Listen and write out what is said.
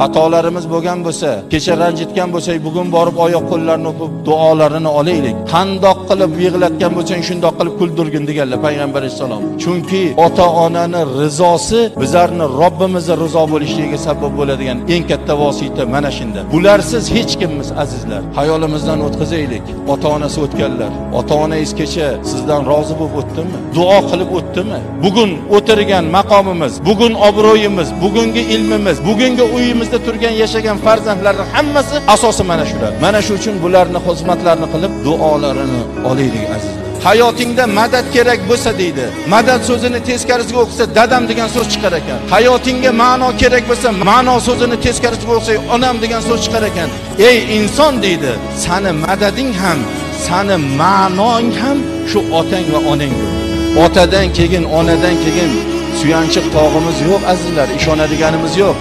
xatolarimiz bo'lgan bo'lsa kecha ranjitgan bo'lsak bugun borib oyoq qo'llarini o'pib duolarini olaylik. Qandoq qilib yig'latgan bo'lsang shundoq qilib kuldirgin deganlar payg'ambar alayhissalom. Chunki ota onani rizosi bizlarni robbimizni rizo bo'lishligiga sabab bo'ladigan eng katta vosita mana shunda. Bularsiz hech kimmiz azizlar. Hayolimizdan o'tkazaylik. Ota onasi o'tganlar. Ota onangiz kecha sizdan rozi bo'lib o'tdimi? Duo qilib o'tdimi? Bugun o'tirgan maqomimiz bugun obro'yimiz bugungi ilmimiz bugungi uyimiz yonimizda turgan yashagan farzandlarni hammasi asosi mana shular. Mana shu uchun bularni xizmatlarini qilib duolarini olaylik azizlar. Hayotingda madad kerak bo'lsa deydi. Madad so'zini teskarisiga o'qisa dadam degan so'z chiqar ekan. Hayotingga ma'no kerak bo'lsa ma'no so'zini teskarisiga o'qisa onam degan so'z chiqar ekan. Ey inson deydi sani madading ham sani ma'nong ham shu otang va onangdir otadan keyin onadan keyin suyanchiq tog'imiz yo'q azizlar ishonadiganimiz yo'q.